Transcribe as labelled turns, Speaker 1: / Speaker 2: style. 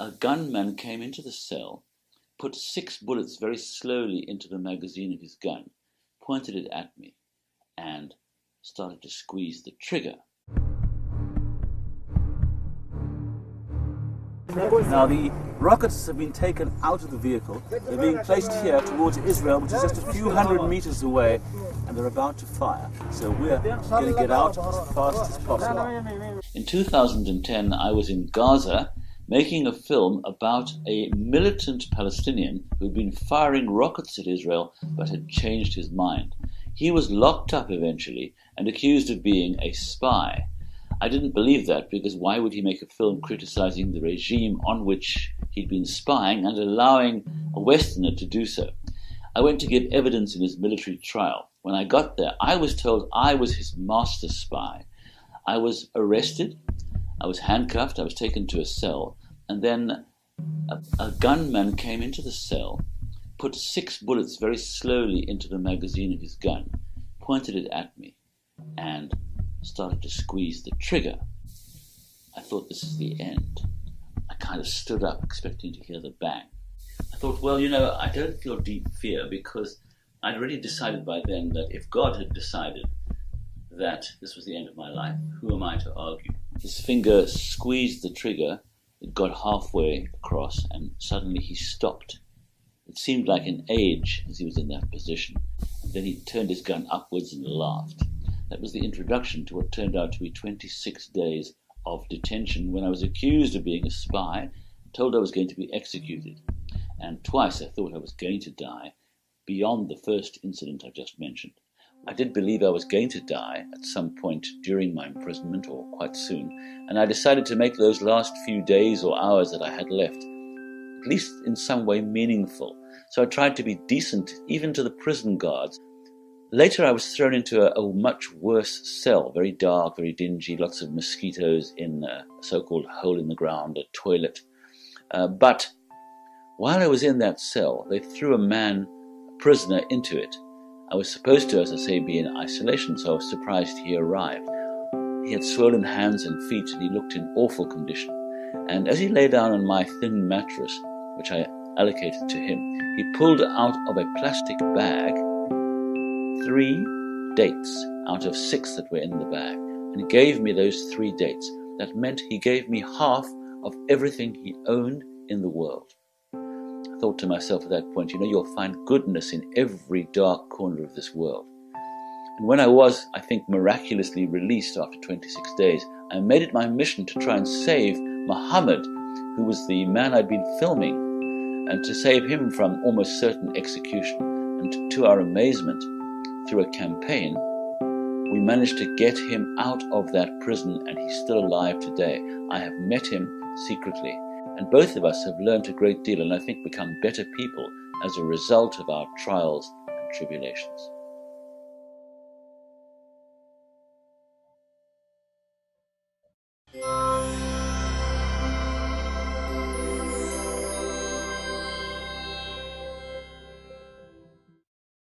Speaker 1: a gunman came into the cell, put six bullets very slowly into the magazine of his gun, pointed it at me, and started to squeeze the trigger.
Speaker 2: Now the rockets have been taken out of the vehicle. They're being placed here towards Israel, which is just a few hundred meters away, and they're about to fire. So we're going to get out as fast as possible.
Speaker 1: In 2010, I was in Gaza making a film about a militant Palestinian who'd been firing rockets at Israel but had changed his mind. He was locked up eventually and accused of being a spy. I didn't believe that because why would he make a film criticizing the regime on which he'd been spying and allowing a Westerner to do so? I went to give evidence in his military trial. When I got there, I was told I was his master spy. I was arrested, I was handcuffed, I was taken to a cell, and then a, a gunman came into the cell, put six bullets very slowly into the magazine of his gun, pointed it at me, and started to squeeze the trigger. I thought this is the end. I kind of stood up expecting to hear the bang. I thought, well, you know, I don't feel deep fear because I'd already decided by then that if God had decided that this was the end of my life, who am I to argue? His finger squeezed the trigger it got halfway across, and suddenly he stopped. It seemed like an age as he was in that position. And then he turned his gun upwards and laughed. That was the introduction to what turned out to be 26 days of detention when I was accused of being a spy, told I was going to be executed. And twice I thought I was going to die, beyond the first incident I've just mentioned. I did believe I was going to die at some point during my imprisonment or quite soon, and I decided to make those last few days or hours that I had left at least in some way meaningful. So I tried to be decent even to the prison guards. Later, I was thrown into a, a much worse cell, very dark, very dingy, lots of mosquitoes in a so called hole in the ground, a toilet. Uh, but while I was in that cell, they threw a man, a prisoner, into it I was supposed to, as I say, be in isolation, so I was surprised he arrived. He had swollen hands and feet, and he looked in awful condition. And as he lay down on my thin mattress, which I allocated to him, he pulled out of a plastic bag three dates out of six that were in the bag, and gave me those three dates. That meant he gave me half of everything he owned in the world thought to myself at that point, you know, you'll find goodness in every dark corner of this world. And when I was, I think, miraculously released after 26 days, I made it my mission to try and save Muhammad, who was the man I'd been filming, and to save him from almost certain execution. And to our amazement, through a campaign, we managed to get him out of that prison, and he's still alive today. I have met him secretly. And both of us have learnt a great deal and I think become better people as a result of our trials and tribulations.